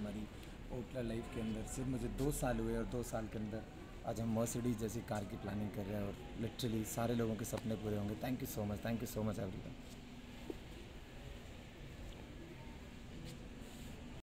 हमारी ओटला लाइफ के अंदर, सिर्फ़ मुझे दो साल हुए और दो साल के अंदर आज हम मर्सिडीज जैसी कार की प्लानिंग कर रहे हैं और लिटरली सारे लोगों के सपने पूरे होंगे। Thank you so much thank you so much everyone